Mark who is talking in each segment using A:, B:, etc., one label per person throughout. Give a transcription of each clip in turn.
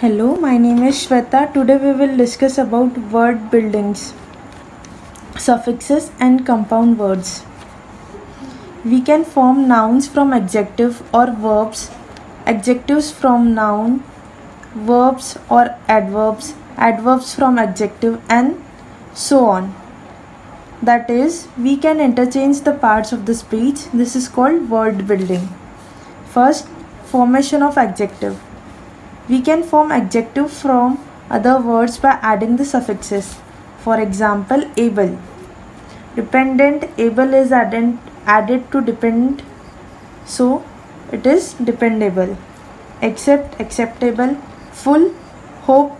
A: Hello, my name is Shweta. Today we will discuss about word buildings, suffixes and compound words. We can form nouns from adjective or verbs, adjectives from noun, verbs or adverbs, adverbs from adjective and so on. That is, we can interchange the parts of the speech. This is called word building. First, formation of adjective we can form adjective from other words by adding the suffixes. For example, able. Dependent able is added, added to dependent, so it is dependable. Accept acceptable. Full hope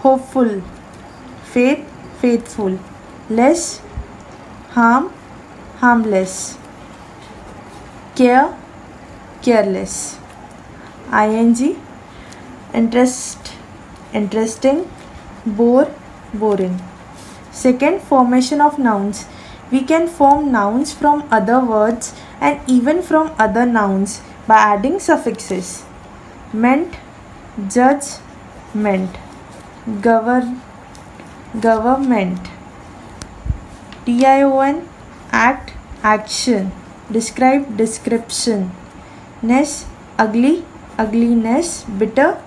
A: hopeful. Faith faithful. Less harm harmless. Care careless. ing interest interesting bore boring. Second formation of nouns. We can form nouns from other words and even from other nouns by adding suffixes. Meant judge meant. Govern government. Tion act action. Describe description. Ness ugly ugliness bitter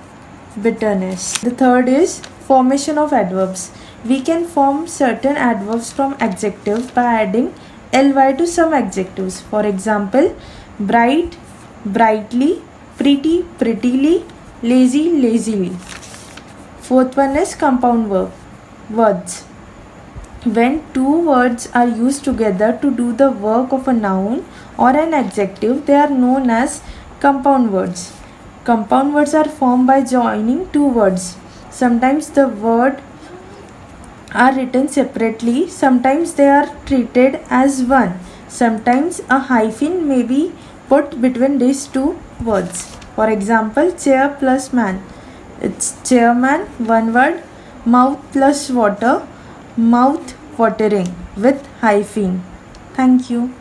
A: bitterness. The third is formation of adverbs. We can form certain adverbs from adjectives by adding ly to some adjectives. For example, bright, brightly, pretty, prettily, lazy, lazily. Fourth one is compound verb words. When two words are used together to do the work of a noun or an adjective, they are known as compound words. Compound words are formed by joining two words. Sometimes the word are written separately, sometimes they are treated as one. Sometimes a hyphen may be put between these two words. For example, chair plus man. It's chairman, one word, mouth plus water, mouth watering with hyphen. Thank you.